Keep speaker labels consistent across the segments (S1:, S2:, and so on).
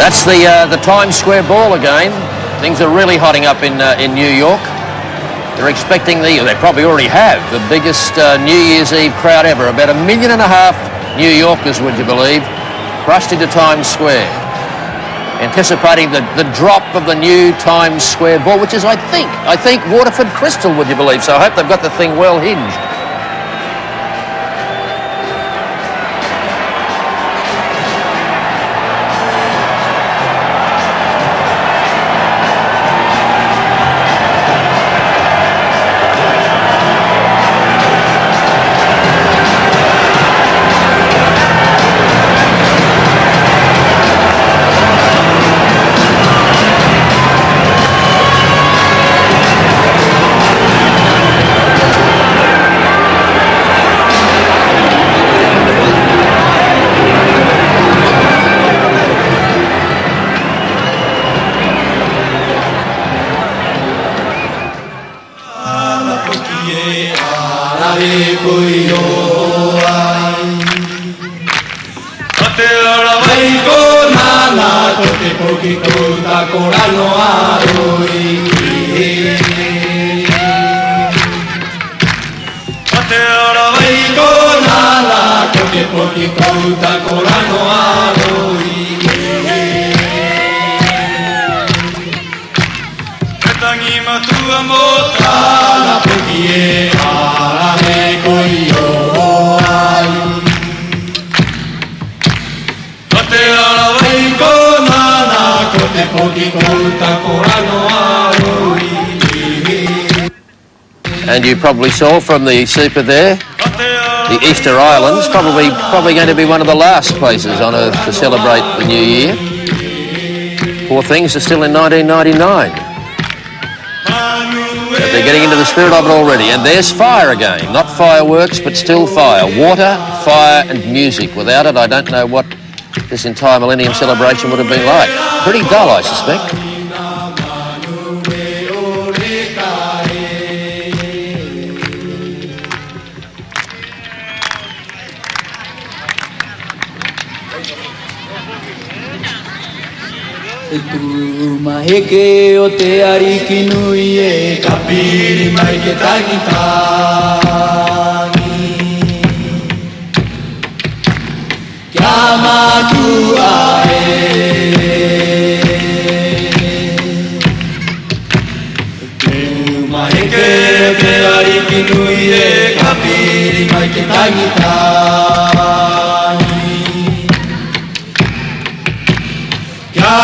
S1: That's the uh, the Times Square ball again. Things are really hotting up in uh, in New York. They're expecting the, they probably already have, the biggest uh, New Year's Eve crowd ever. About a million and a half New Yorkers, would you believe, rushed into Times Square, anticipating the, the drop of the new Times Square ball, which is, I think, I think Waterford Crystal, would you believe? So I hope they've got the thing well hinged. And you probably saw from the super there, the Easter Islands, probably probably going to be one of the last places on Earth to celebrate the New Year. Poor things are still in 1999. But they're getting into the spirit of it already. And there's fire again. Not fireworks, but still fire. Water, fire and music. Without it, I don't know what this entire Millennium celebration would have been like. Pretty dull, I suspect.
S2: Maheke o te ari ki nui e ka piri mai ke tangi tangi Kia matua e? Tu maheke o te ki nui e ka piri mai ke tangi tangi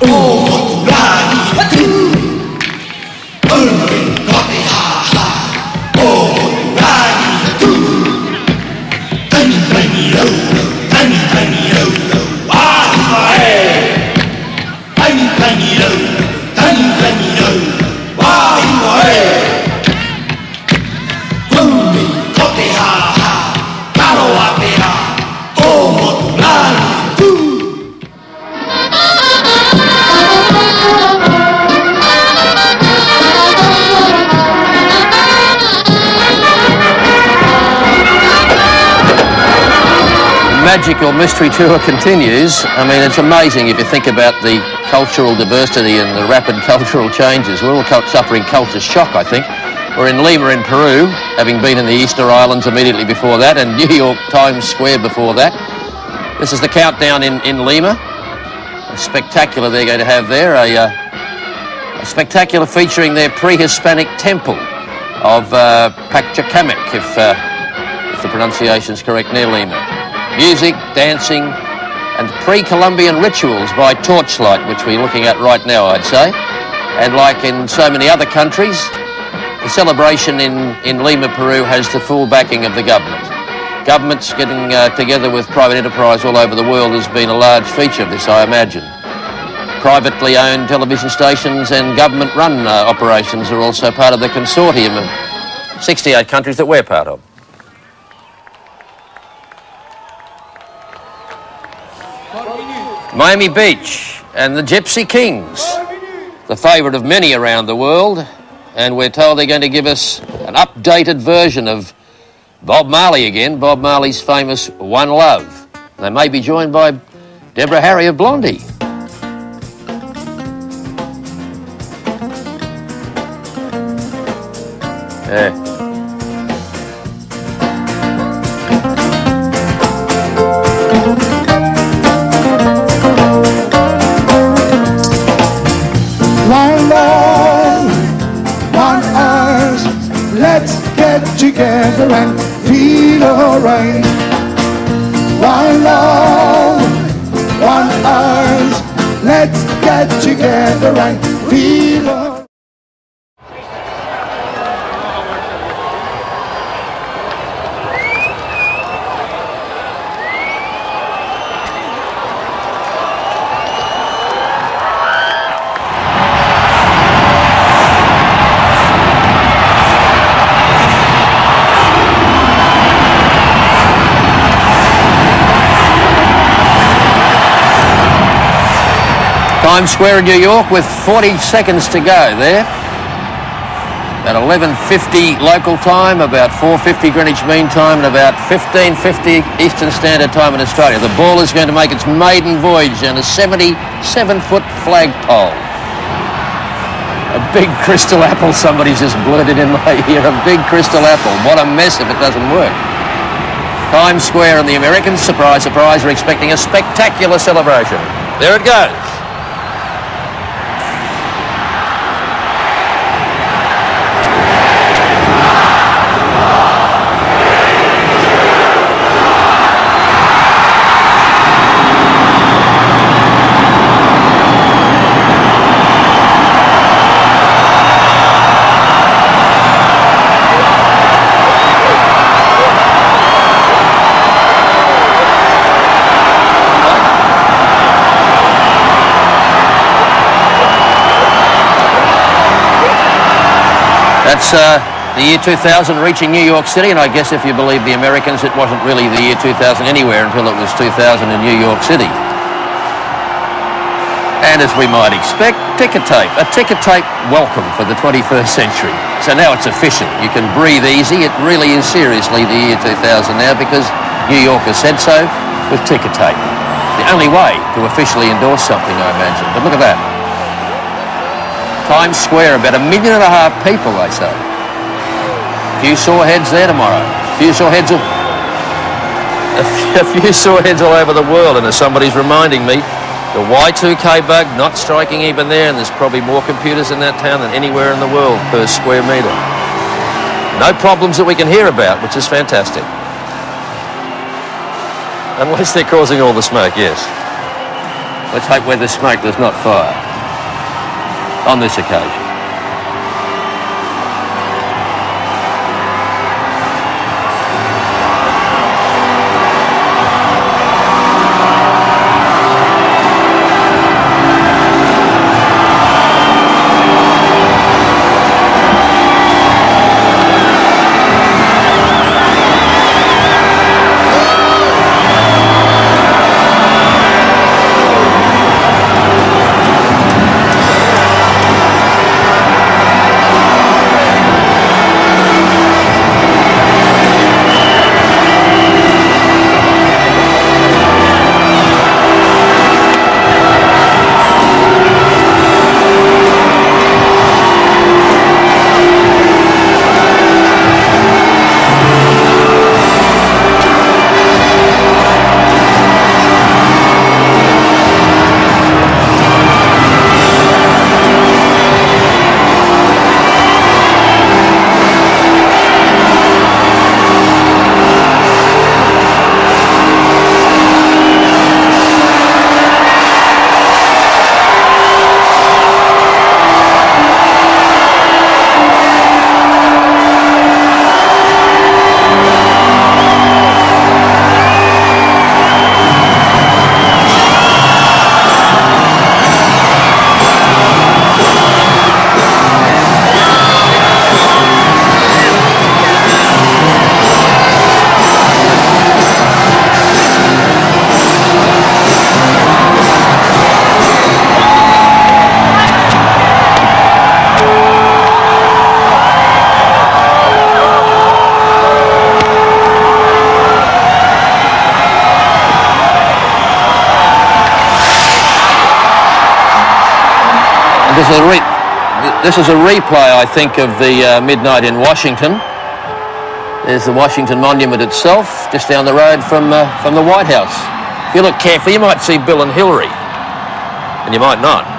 S1: Oh. Mystery tour continues. I mean, it's amazing if you think about the cultural diversity and the rapid cultural changes. We're all suffering culture shock, I think. We're in Lima in Peru, having been in the Easter Islands immediately before that, and New York Times Square before that. This is the countdown in, in Lima. A spectacular they're going to have there. A, uh, a spectacular featuring their pre-Hispanic temple of uh, Pachacamac, if, uh, if the pronunciation is correct, near Lima music, dancing, and pre-Columbian rituals by torchlight, which we're looking at right now, I'd say. And like in so many other countries, the celebration in, in Lima, Peru has the full backing of the government. Governments getting uh, together with private enterprise all over the world has been a large feature of this, I imagine. Privately owned television stations and government-run uh, operations are also part of the consortium of 68 countries that we're part of. Miami Beach and the Gypsy Kings, the favourite of many around the world, and we're told they're going to give us an updated version of Bob Marley again, Bob Marley's famous One Love. They may be joined by Deborah Harry of Blondie. Yeah.
S3: One love, one eyes, let's get together and feel
S1: Times Square in New York with 40 seconds to go there. At 11.50 local time, about 4.50 Greenwich Mean Time, and about 15.50 Eastern Standard Time in Australia. The ball is going to make its maiden voyage down a 77-foot flagpole. A big crystal apple, somebody's just blurted in my ear. A big crystal apple. What a mess if it doesn't work. Times Square and the Americans, surprise, surprise, are expecting a spectacular celebration. There it goes. That's uh, the year 2000 reaching New York City, and I guess if you believe the Americans, it wasn't really the year 2000 anywhere until it was 2000 in New York City. And as we might expect, ticker tape. A ticker tape welcome for the 21st century. So now it's official. You can breathe easy. It really is seriously the year 2000 now because New York has said so with ticker tape. The only way to officially endorse something, I imagine. But look at that. Times Square, about a million and a half people, they say. A few sore heads there tomorrow. A few sore heads of... A few sore heads all over the world, and as somebody's reminding me, the Y2K bug not striking even there, and there's probably more computers in that town than anywhere in the world per square metre. No problems that we can hear about, which is fantastic. Unless they're causing all the smoke, yes. Let's hope where there's smoke, there's not fire on this occasion. This is a replay, I think, of the uh, midnight in Washington. There's the Washington Monument itself, just down the road from, uh, from the White House. If you look carefully, you might see Bill and Hillary, and you might not.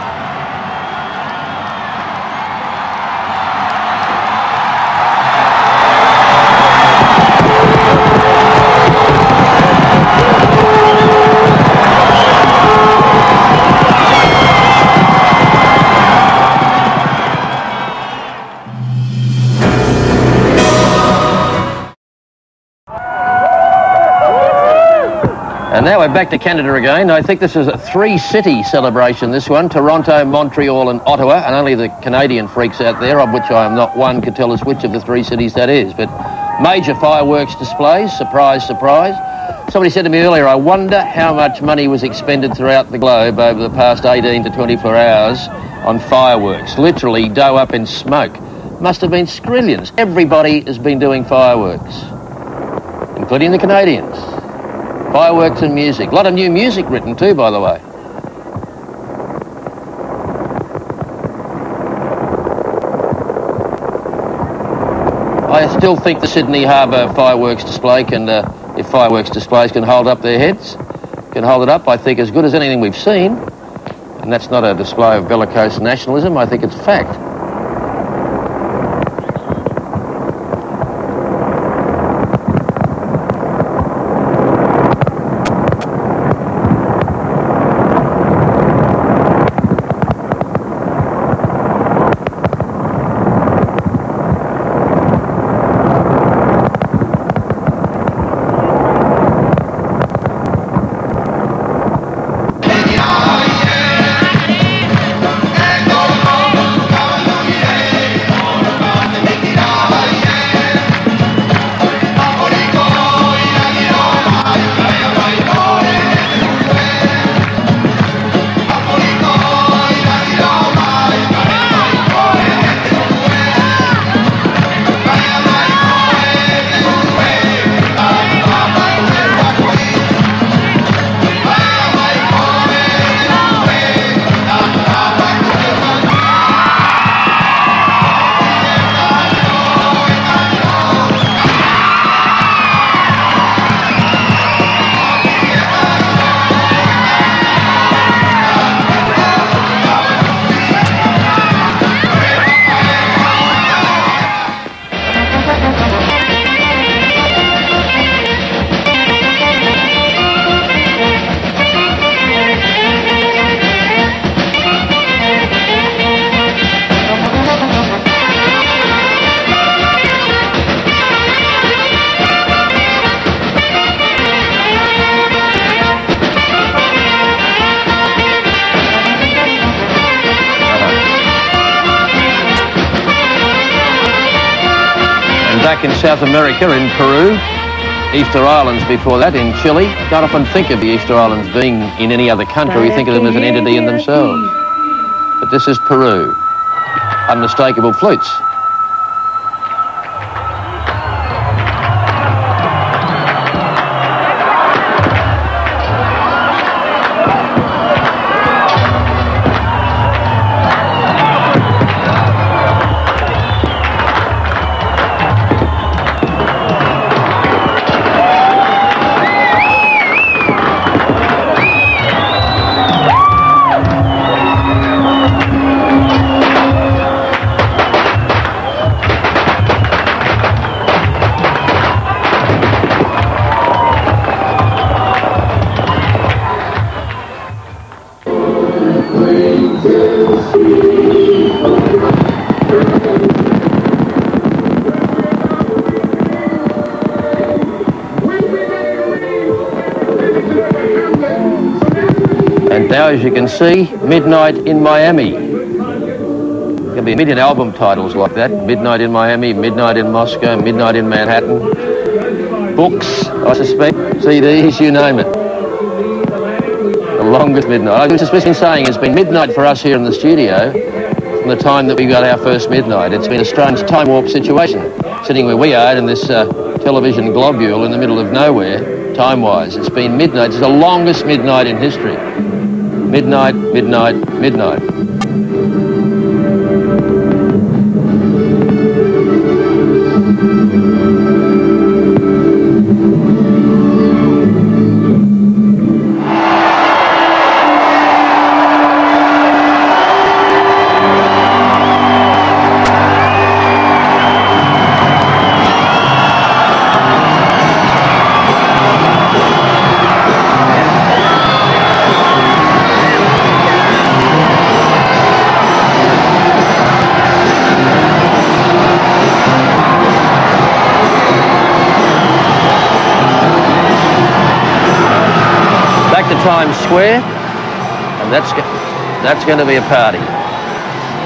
S1: Now we're back to Canada again. I think this is a three-city celebration, this one. Toronto, Montreal and Ottawa. And only the Canadian freaks out there, of which I am not one, could tell us which of the three cities that is. But major fireworks displays, surprise, surprise. Somebody said to me earlier, I wonder how much money was expended throughout the globe over the past 18 to 24 hours on fireworks. Literally dough up in smoke. Must have been skrillions. Everybody has been doing fireworks, including the Canadians. Fireworks and music. A lot of new music written too, by the way. I still think the Sydney Harbour fireworks display can, uh, if fireworks displays can hold up their heads, can hold it up, I think as good as anything we've seen. And that's not a display of bellicose nationalism, I think it's fact. Back in South America, in Peru, Easter Islands before that, in Chile. Don't often think of the Easter Islands being in any other country. We think of them as an entity in themselves. But this is Peru. Unmistakable flutes. And now, as you can see, Midnight in Miami. There'll be a million album titles like that. Midnight in Miami, Midnight in Moscow, Midnight in Manhattan. Books, I suspect, CDs, you name it. The longest midnight. I've just been saying it's been midnight for us here in the studio from the time that we got our first midnight. It's been a strange time warp situation, sitting where we are in this uh, television globule in the middle of nowhere, time-wise. It's been midnight. It's the longest midnight in history. Midnight, midnight, midnight. Times Square, and that's that's going to be a party.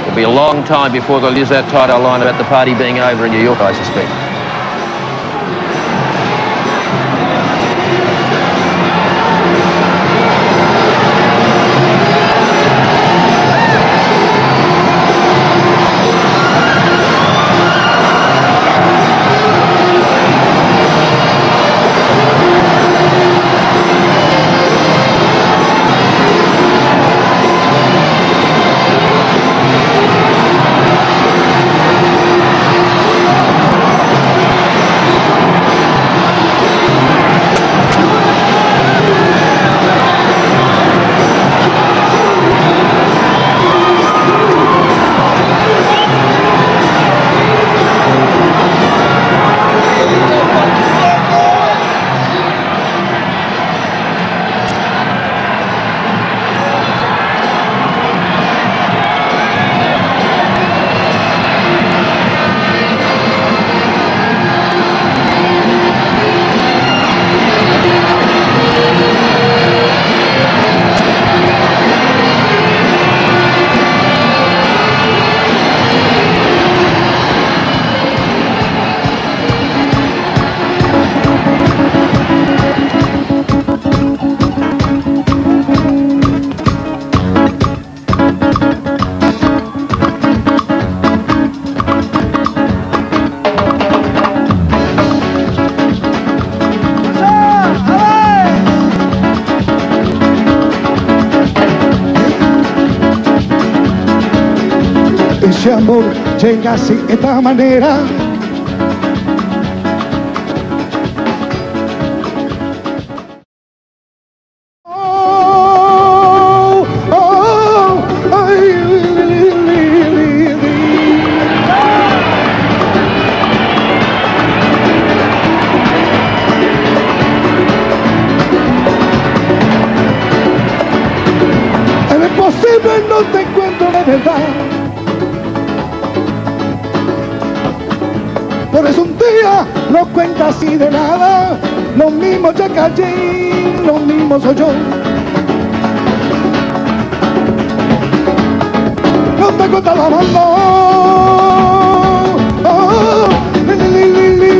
S1: It'll be a long time before they'll use that title line about the party being over in New York, I suspect.
S3: venga así, esta manera. calle lo mismo soy yo. No te gusta la banda. Oh, li, li, li,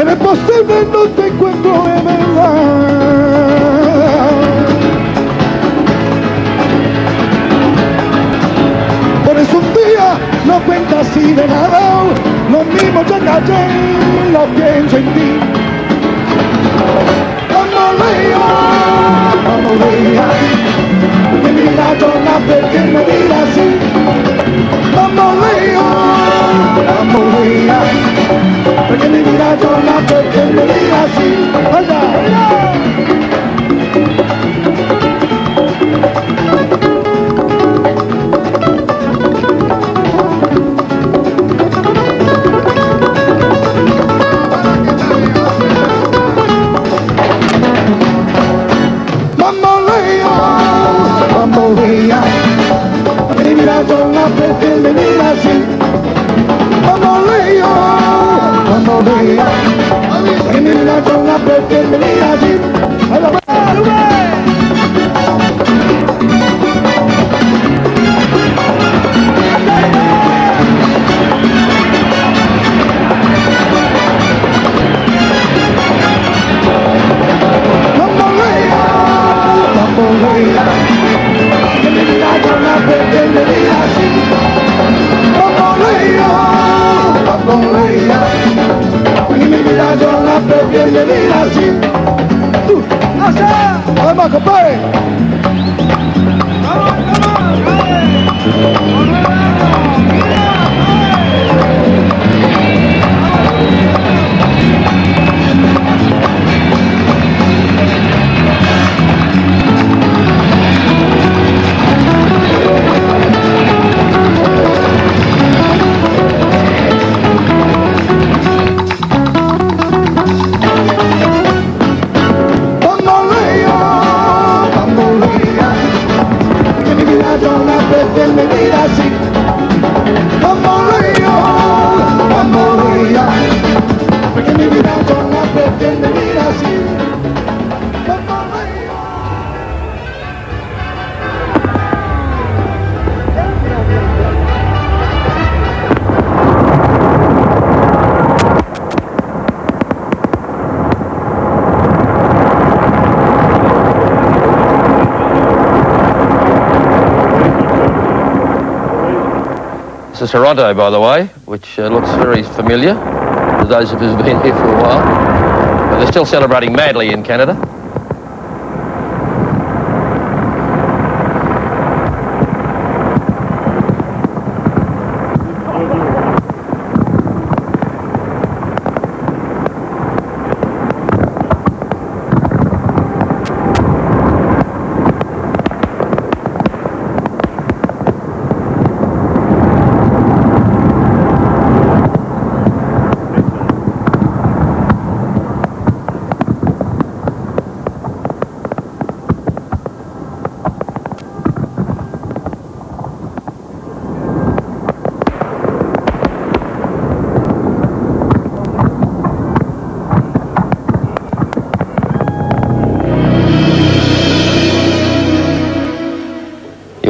S3: En el posible no te encuentro de verdad. Nada. Lo mismo ya callé, lo pienso en ti. Bambolea, bambolea, que mira yo la que me mira así. Bambolea, bambolea. Porque mi vida yo la Maria Venirà donna perché veniva sì Mamma Maria Venirà donna perché veniva sì con ella. Y mi vida yo la prefiero vivir así. ¡Tú! ¡Allá! ¡Vamos, compadre!
S1: This is Toronto, by the way, which uh, looks very familiar to those of us who've been here for a while. But they're still celebrating madly in Canada.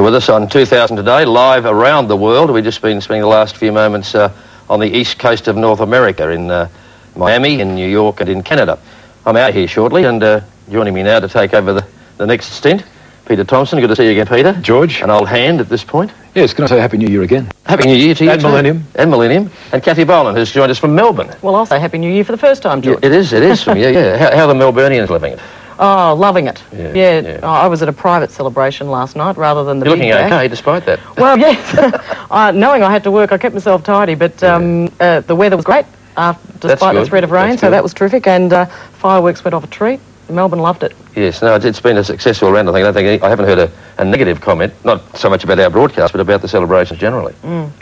S1: With us on 2000 Today, live around the world. We've just been spending the last few moments uh, on the east coast of North America, in uh, Miami, in New York, and in Canada. I'm out here shortly, and uh, joining me now to take over the, the next stint, Peter Thompson. Good to see you again, Peter.
S4: George?
S1: An old hand at this point.
S4: Yes, can I say Happy New Year again?
S1: Happy New Year to you
S4: And
S1: too.
S4: Millennium.
S1: And Millennium. And Kathy Bowlen, who's joined us from Melbourne.
S5: Well, I'll say Happy New Year for the first time,
S1: Yeah,
S5: George.
S1: it is, it is from you, yeah. How, how are the Melburnians living it?
S5: Oh, loving it.
S1: Yeah,
S5: Yeah,
S1: yeah.
S5: oh, I was at a private celebration last night rather than the
S1: You're
S5: big
S1: looking
S5: bash.
S1: okay, despite that.
S5: Well, yes. uh, knowing I had to work, I kept myself tidy, but um, uh, the weather was great uh, despite the threat of rain,
S1: That's
S5: so
S1: good.
S5: that was terrific, and uh, fireworks went off a treat. Melbourne loved it.
S1: Yes, no, it's, it's been a successful round. I think. I don't think I haven't heard a, a negative comment, not so much about our broadcast, but about the celebrations generally.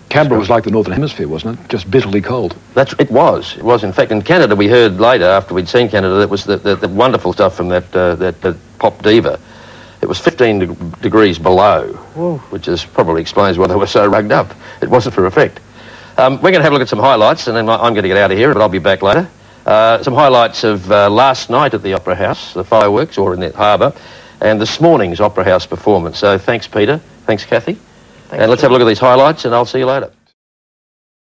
S4: Canberra was like the Northern Hemisphere, wasn't it? Just bitterly cold.
S1: That's it was. It was. In fact, in Canada, we heard later after we'd seen Canada that was the, the, the wonderful stuff from that uh, that uh, pop diva. It was 15 de- degrees below, which is probably explains why they were so rugged up. It wasn't for effect. Um, we're going to have a look at some highlights, and then I'm going to get out of here, but I'll be back later. Uh, some highlights of uh, last night at the Opera House, the fireworks, or in the harbour, and this morning's Opera House performance. So thanks, Peter. Thanks, Kathy.
S5: Thanks,
S1: and let's have a look at these highlights, and I'll see you later.